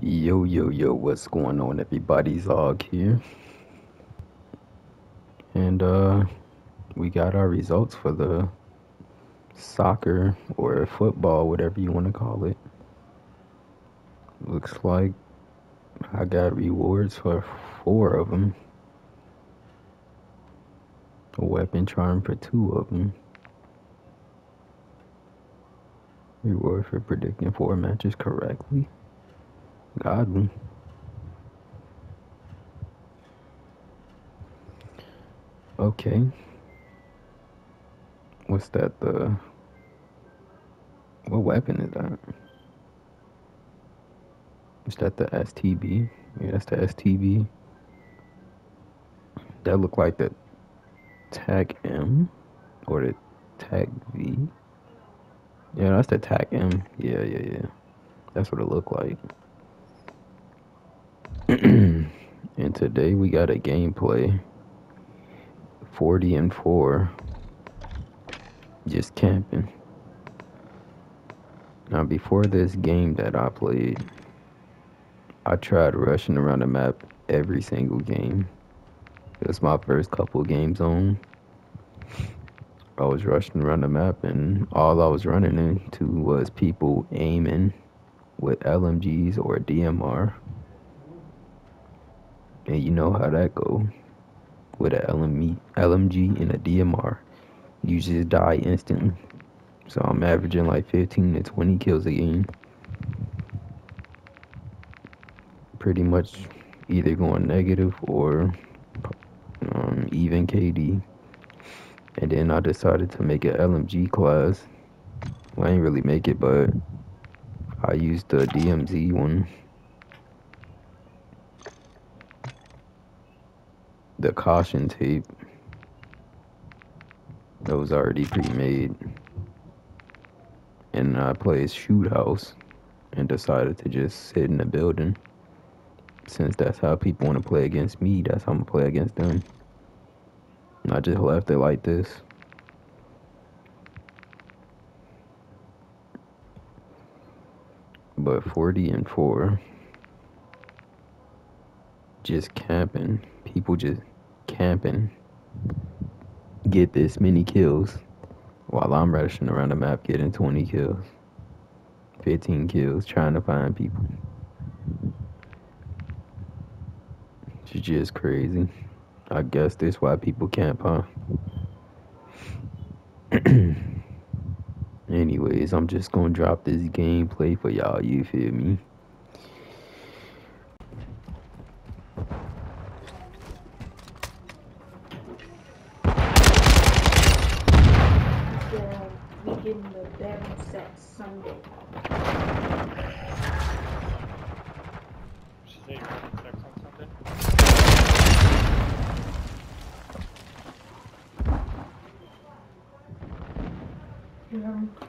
Yo, yo, yo, what's going on, everybody? Zog here. And, uh, we got our results for the soccer or football, whatever you want to call it. Looks like I got rewards for four of them. A weapon charm for two of them. Reward for predicting four matches correctly. Godly. Okay. What's that? The what weapon is that? Is that the STB? Yeah, that's the STB. That look like the TAQ-M or the Tag V. Yeah, that's the TAQ-M. Yeah, yeah, yeah. That's what it looked like. and today we got a gameplay. 40 and 4 just camping. Now before this game that I played I tried rushing around the map every single game. It was my first couple games on. I was rushing around the map and all I was running into was people aiming with LMGs or DMR and you know how that go. With a LMG, LMG and a DMR, you just die instantly. So I'm averaging like 15 to 20 kills a game. Pretty much either going negative or um, even KD. And then I decided to make an LMG class. Well, I didn't really make it, but I used the DMZ one. The caution tape that was already pre-made and I uh, played shoot house and decided to just sit in the building. Since that's how people want to play against me that's how I'm gonna play against them. And I just left it like this. But 40 and 4 just camping people just camping get this many kills while I'm rushing around the map getting 20 kills, 15 kills, trying to find people. It's just crazy. I guess that's why people camp, huh? Anyways, I'm just gonna drop this gameplay for y'all, you feel me?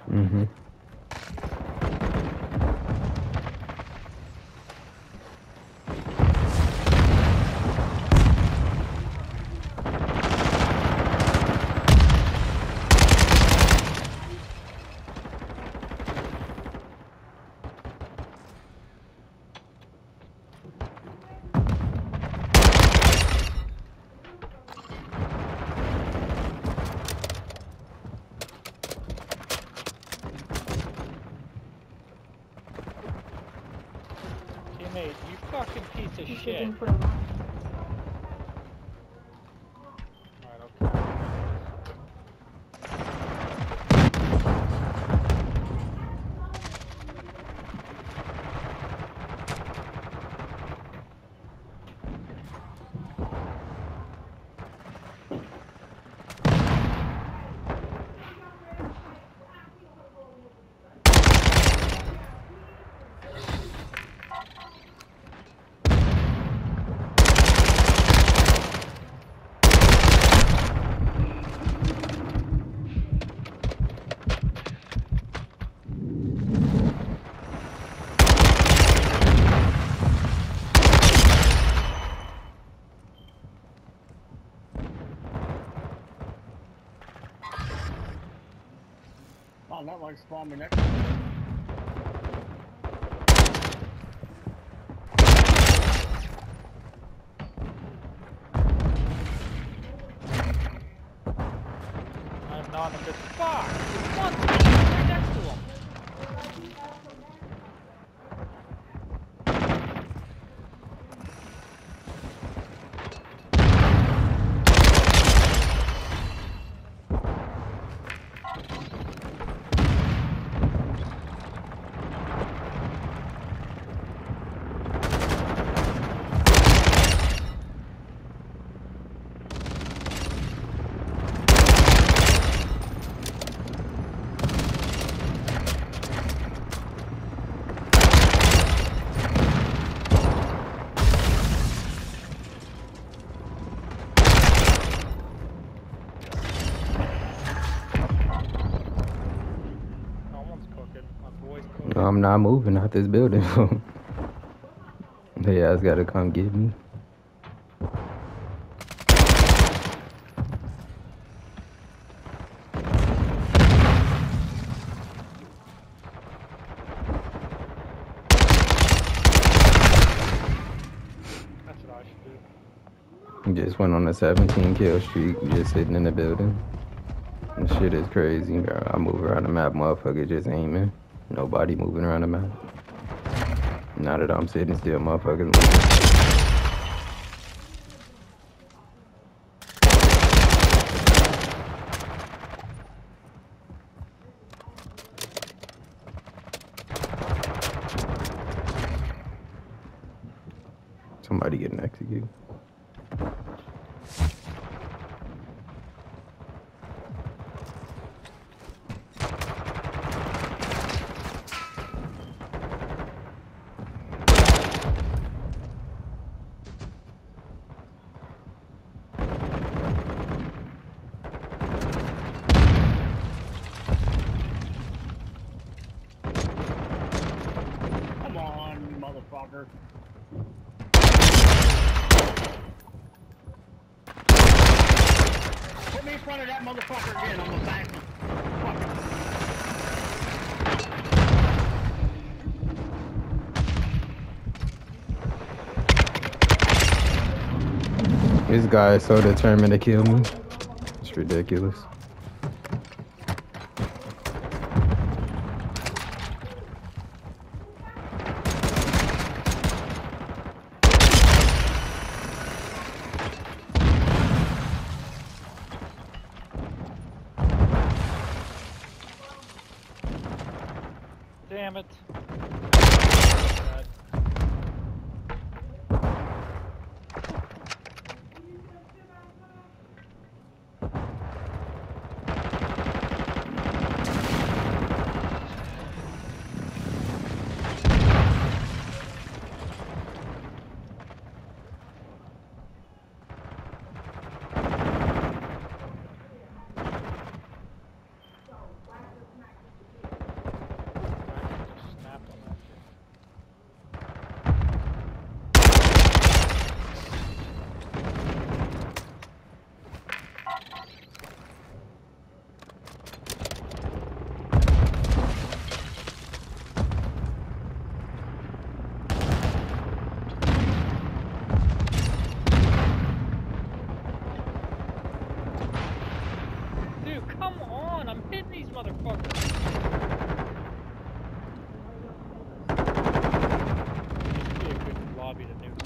Угу. Piece of shit. Oh, that one spawned me next to me. on him. Fuck! There's one right next to him. I'm not moving out this building. Hey, ass gotta come get me. Just went on a 17 kill streak, just sitting in the building. This shit is crazy, bro. I move around the map, motherfucker just aiming. Nobody moving around the map. Now that I'm sitting still, motherfuckers. Somebody getting executed. Come on, you motherfucker. Put me in front of that motherfucker again. Back. This guy is so determined to kill me. It's ridiculous. Damn it. Come on, I'm hitting these motherfuckers. This would be a good lobby to nuke.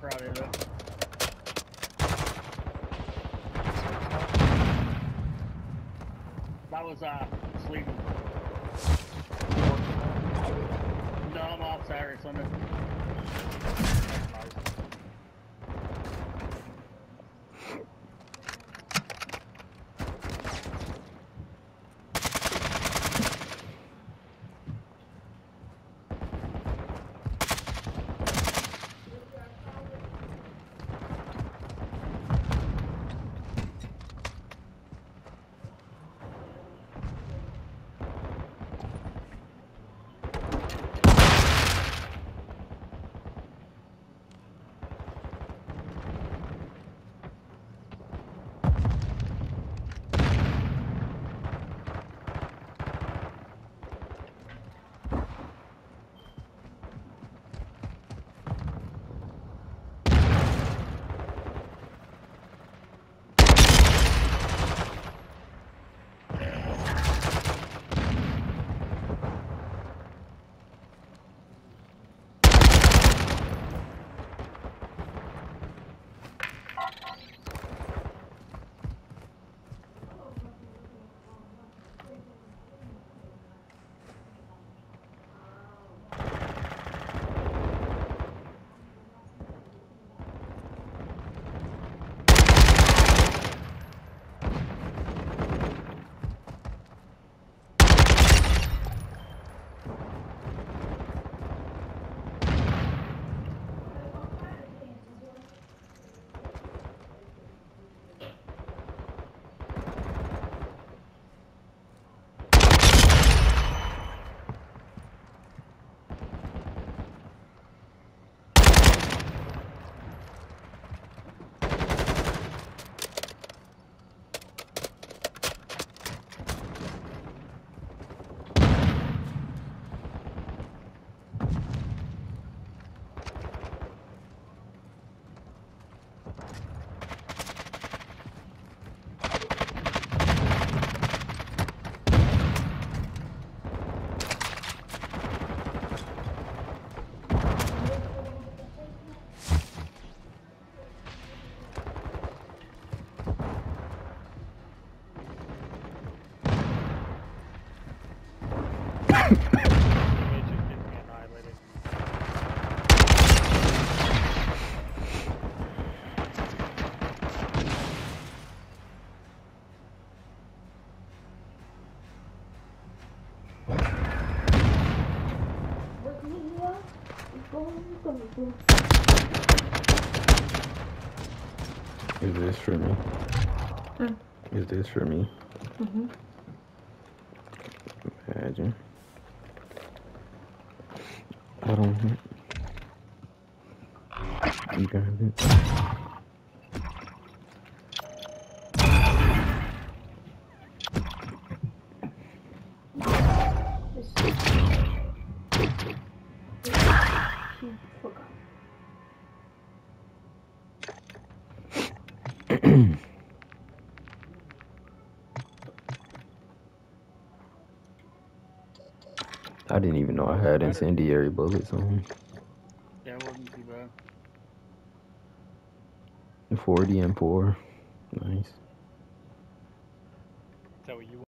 Friday though. That was uh sleeping. No, I'm off Sunday. Way Is this for me? Hmm. Is this for me? Mm-hmm. Imagine. I don't. You got it. I didn't even know I had incendiary bullets on. Yeah, it wasn't too bad. The 40 and 4. Nice.